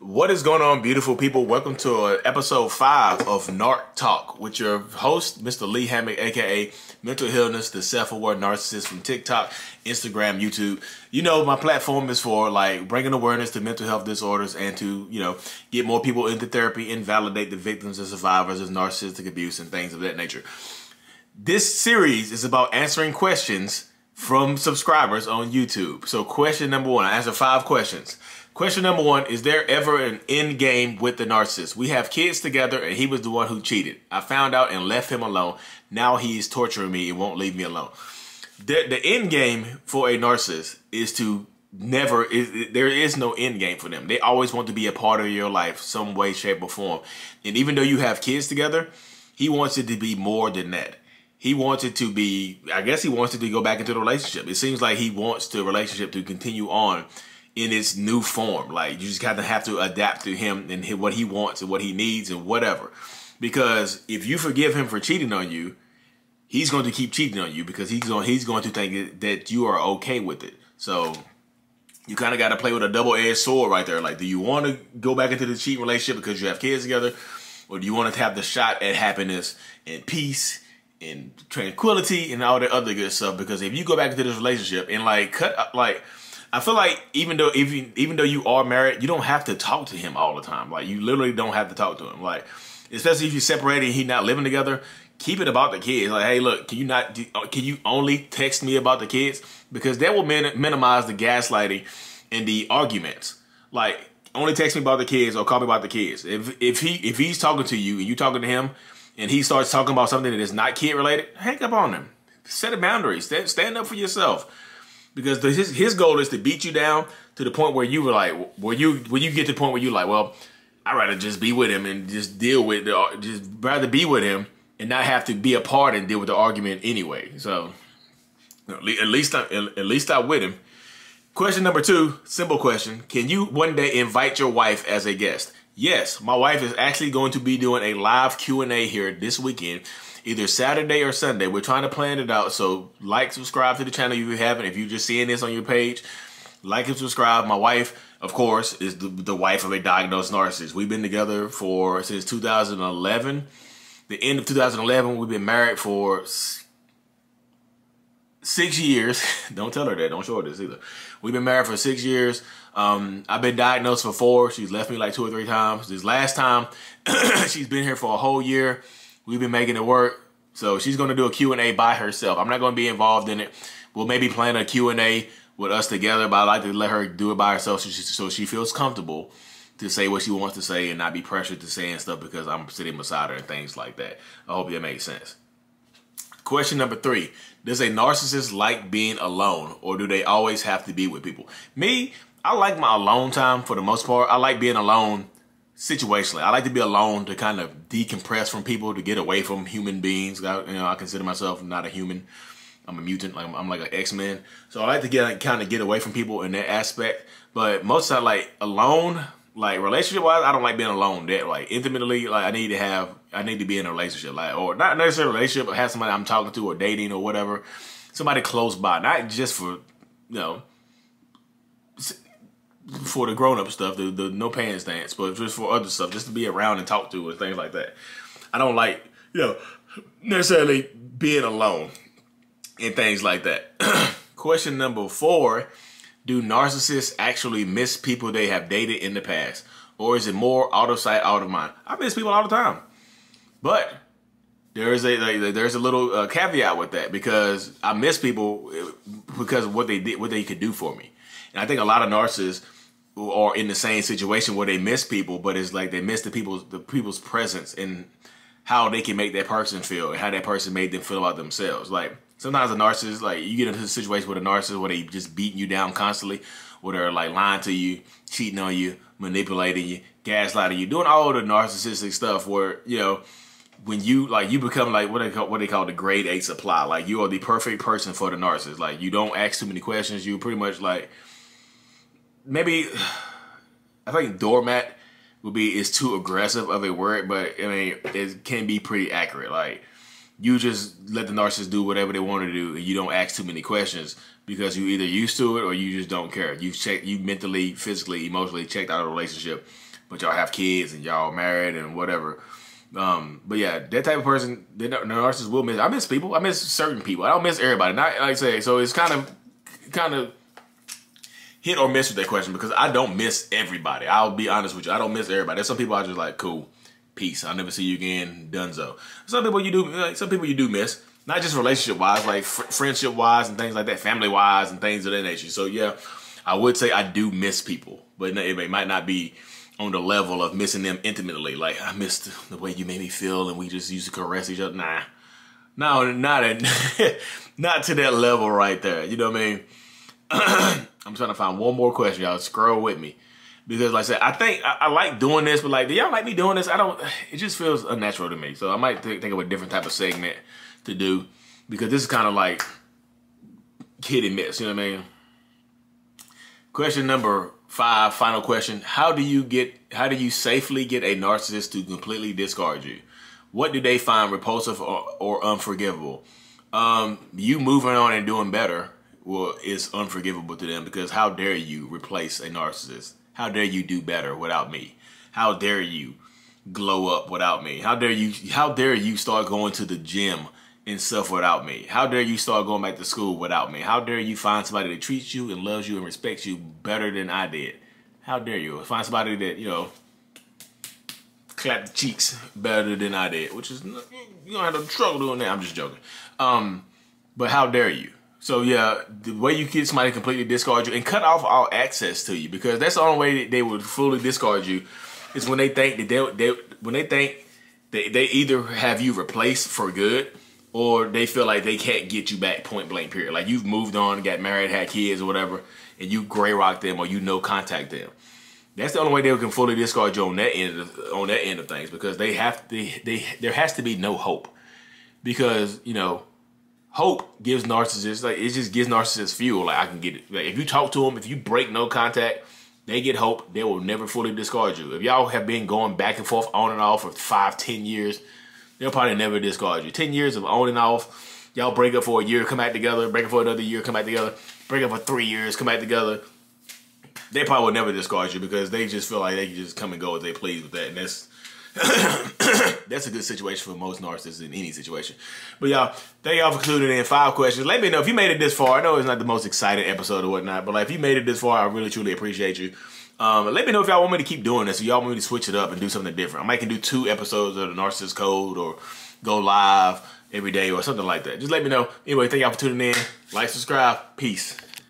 What is going on, beautiful people? Welcome to uh, episode five of Narc Talk with your host, Mr. Lee Hammock, aka Mental Healness, the self-aware narcissist from TikTok, Instagram, YouTube. You know, my platform is for like bringing awareness to mental health disorders and to you know get more people into therapy and validate the victims and survivors of narcissistic abuse and things of that nature. This series is about answering questions from subscribers on YouTube. So, question number one, I answer five questions. Question number one Is there ever an end game with the narcissist? We have kids together and he was the one who cheated. I found out and left him alone. Now he's torturing me and won't leave me alone. The, the end game for a narcissist is to never, is, there is no end game for them. They always want to be a part of your life, some way, shape, or form. And even though you have kids together, he wants it to be more than that he wants it to be i guess he wants it to go back into the relationship it seems like he wants the relationship to continue on in its new form. Like you just kind of have to adapt to him and what he wants and what he needs and whatever. Because if you forgive him for cheating on you, he's going to keep cheating on you because he's going he's going to think that you are okay with it. So you kind of got to play with a double edged sword right there. Like, do you want to go back into the cheating relationship because you have kids together, or do you want to have the shot at happiness and peace? and tranquility and all that other good stuff because if you go back into this relationship and like cut uh, like I feel like even though even even though you are married, you don't have to talk to him all the time. Like you literally don't have to talk to him. Like especially if you're separated and he not living together, keep it about the kids. Like, hey, look, can you not uh, can you only text me about the kids because that will min minimize the gaslighting and the arguments. Like only text me about the kids or call me about the kids. If if he if he's talking to you and you talking to him and he starts talking about something that is not kid related, hang up on him. Set a boundary. Stand, stand up for yourself because his his goal is to beat you down to the point where you were like, where you when you get to the point where you like, well, I'd rather just be with him and just deal with the, just rather be with him and not have to be a part and deal with the argument anyway. So at least I, at least I'm with him. Question number two, simple question: Can you one day invite your wife as a guest? Yes, my wife is actually going to be doing a live Q and A here this weekend either Saturday or Sunday. We're trying to plan it out. So like, subscribe to the channel if you haven't. If you're just seeing this on your page, like and subscribe. My wife, of course, is the, the wife of a diagnosed narcissist. We've been together for since 2011. The end of 2011, we've been married for six years. Don't tell her that. Don't show her this either. We've been married for six years. Um, I've been diagnosed for four. She's left me like two or three times. This last time, she's been here for a whole year. We've been making it work. So she's going to do a Q&A by herself. I'm not going to be involved in it. We'll maybe plan a Q&A with us together, but I like to let her do it by herself so she, so she feels comfortable to say what she wants to say and not be pressured to saying stuff because I'm sitting beside her and things like that. I hope that makes sense. Question number three. Does a narcissist like being alone or do they always have to be with people? Me, I like my alone time for the most part. I like being alone situationally. I like to be alone to kind of decompress from people, to get away from human beings. I, you know, I consider myself not a human. I'm a mutant. Like I'm like an X-Men. So I like to get like, kind of get away from people in that aspect. But most of the time, like alone, like relationship wise, I don't like being alone. That like intimately, like I need to have, I need to be in a relationship, like or not necessarily a relationship, but have somebody I'm talking to or dating or whatever, somebody close by, not just for you know for the grown up stuff, the, the no pants dance, but just for other stuff, just to be around and talk to and things like that. I don't like, you know, necessarily being alone and things like that. Question number four Do narcissists actually miss people they have dated in the past? Or is it more out of sight, out of mind? I miss people all the time. But there is a like, there's a little uh, caveat with that because I miss people uh, because of what they did, what they could do for me. And I think a lot of narcissists are in the same situation where they miss people, but it's like they miss the people's the people's presence and how they can make that person feel and how that person made them feel about themselves. Like sometimes a narcissist, like you get into a situation with a narcissist where they just beating you down constantly, where they're like lying to you, cheating on you, manipulating you, gaslighting you, doing all the narcissistic stuff where, you know, when you like you become like what they call what they call the grade A supply. Like you are the perfect person for the narcissist. Like you don't ask too many questions. You pretty much like maybe I think doormat would be is too aggressive of a word, but I mean it can be pretty accurate. Like you just let the narcissist do whatever they want to do, and you don't ask too many questions because you either used to it or you just don't care. You check, you mentally, physically, emotionally checked out a relationship but y'all have kids and y'all married and whatever. Um, but yeah, that type of person, the narcissist will miss. I miss people. I miss certain people. I don't miss everybody. Not like I say. So it's kind of, kind of hit or miss with that question because I don't miss everybody. I'll be honest with you. I don't miss everybody. There's some people I just like, cool, peace. I'll never see you again. Dunzo. Some people you do. Like, some people you do miss. Not just relationship wise, like fr friendship wise and things like that, family wise and things of that nature. So yeah, I would say I do miss people, but it might not be on the level of missing them intimately. Like I missed the way you made me feel, and we just used to caress each other. Nah, no, not not to that level right there. You know what I mean? I'm trying to find one more question, y'all. Scroll with me. Because like I said, I think I, I, like doing this, but like, do y'all like me doing this? I don't, it just feels unnatural to me. So I might th think of a different type of segment to do because this is kind of like hit and miss, you know what I mean? Question number Five, final question. How do you get, how do you safely get a narcissist to completely discard you? What do they find repulsive or, or unforgivable? Um, you moving on and doing better well, it's unforgivable to them because how dare you replace a narcissist? How dare you do better without me? How dare you glow up without me? How dare you, how dare you start going to the gym and stuff without me? How dare you start going back to school without me? How dare you find somebody that treats you and loves you and respects you better than I did? How dare you find somebody that, you know, clap the cheeks better than I did, which is, you don't have no trouble doing that. I'm just joking. Um, but how dare you? So yeah, the way you get somebody completely discard you and cut off all access to you because that's the only way that they would fully discard you is when they think that they, they when they think they, they either have you replaced for good or they feel like they can't get you back point blank period. Like you've moved on, got married, had kids or whatever, and you gray rock them or you no contact them. That's the only way they can fully discard you on that end of, on that end of things because they have they, they there has to be no hope. Because, you know, hope gives narcissists like it just gives narcissists fuel. Like I can get it. Like, if you talk to them, if you break no contact, they get hope. They will never fully discard you. If y'all have been going back and forth on and off for five, ten years, they'll probably never discard you. 10 years of on and off, y'all break up for a year, come back together, break up for another year, come back together, break up for three years, come back together. They probably will never discard you because they just feel like they can just come and go as they please with that. And that's that's a good situation for most narcissists in any situation. But y'all, thank y'all for tuning in. Five questions. Let me know if you made it this far. I know it's not the most exciting episode or whatnot, but like if you made it this far, I really truly appreciate you. Um, let me know if y'all want me to keep doing this. Or y'all want me to switch it up and do something different. I might can do two episodes of the Narcissist Code or go live every day or something like that. Just let me know. Anyway, thank y'all for tuning in. Like, subscribe. Peace.